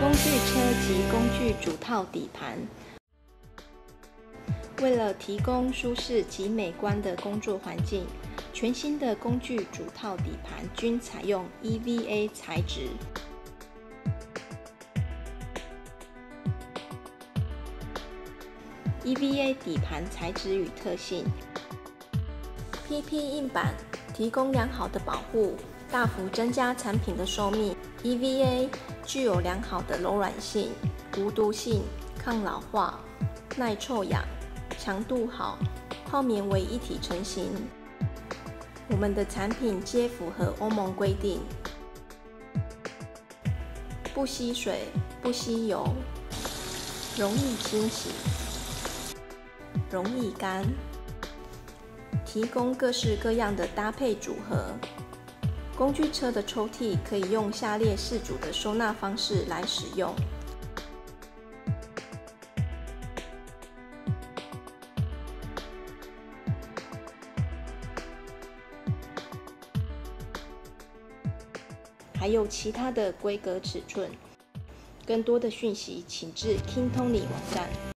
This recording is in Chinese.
工具车及工具主套底盘。为了提供舒适及美观的工作环境，全新的工具主套底盘均采用 EVA 材质。EVA 底盘材质与特性：PP 硬板提供良好的保护，大幅增加产品的寿命。EVA 具有良好的柔软性、无毒性、抗老化、耐臭氧。强度好，泡棉为一体成型。我们的产品皆符合欧盟规定，不吸水、不吸油，容易清洗，容易干，提供各式各样的搭配组合。工具车的抽屉可以用下列四组的收纳方式来使用。还有其他的规格尺寸，更多的讯息请至 King Tony 网站。